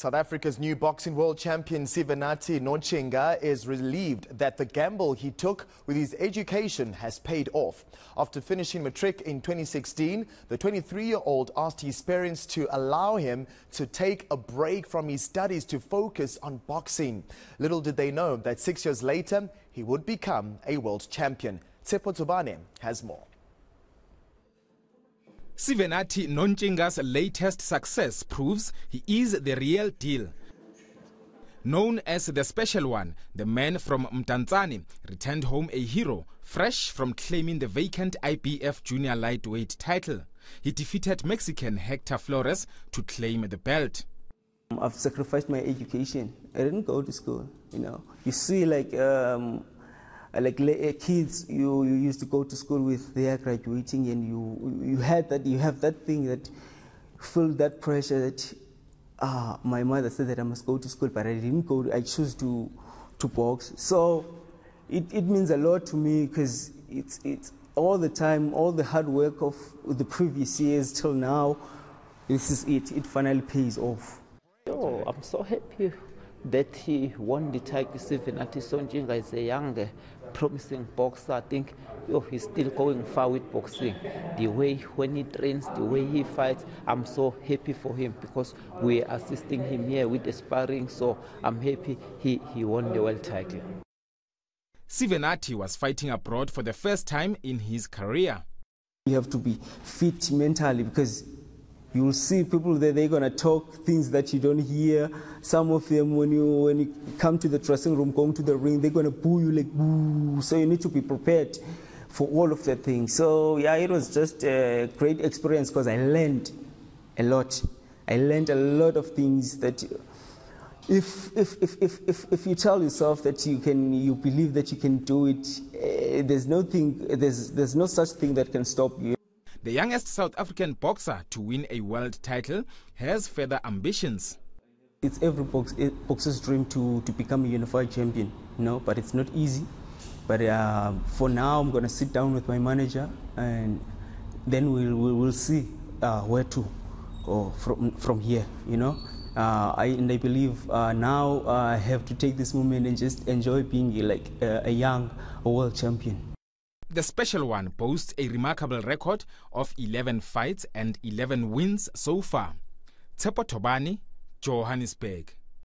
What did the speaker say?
South Africa's new boxing world champion Sivenathi Nontshinga is relieved that the gamble he took with his education has paid off. After finishing matric in 2016, the 23-year-old asked his parents to allow him to take a break from his studies to focus on boxing. Little did they know that six years later, he would become a world champion. Tshepo has more. Sivenathi Nontshinga's latest success proves he is the real deal. Known as the special one, the man from Mdantsane returned home a hero, fresh from claiming the vacant IBF junior flyweight title. He defeated Mexican Hector Flores to claim the belt. I've sacrificed my education. I didn't go to school, you know. You see, like, um, like uh, kids you, you used to go to school with, they are graduating and you, you had that, you have that thing that feel that pressure that, ah, my mother said that I must go to school, but I didn't go, I chose to, to box. So it, it means a lot to me because it's, it's all the time, all the hard work of the previous years till now, this is it, it finally pays off. Oh, I'm so happy that he won the title. Sivenathi Nontshinga is a young promising boxer. I think oh, he's still going far with boxing. The way when he trains, the way he fights, I'm so happy for him because we're assisting him here with the sparring. So I'm happy he, he won the world title. Sivenathi was fighting abroad for the first time in his career. You have to be fit mentally because You'll see people there, they're going to talk things that you don't hear. Some of them, when you, when you come to the dressing room, going to the ring, they're going to boo you like boo. So you need to be prepared for all of the things. So yeah, it was just a great experience because I learned a lot. I learned a lot of things that if, if, if, if, if, if you tell yourself that you can, you believe that you can do it, uh, there's, nothing, there's, there's no such thing that can stop you. The youngest South African boxer to win a world title has further ambitions. It's every box, boxer's dream to, to become a unified champion, you know, but it's not easy. But uh, for now, I'm going to sit down with my manager and then we'll, we'll, we'll see uh, where to go from, from here, you know. Uh, I, and I believe uh, now uh, I have to take this moment and just enjoy being like a young world champion. The special one boasts a remarkable record of 11 fights and 11 wins so far. Tshepo Thobane, Johannesburg.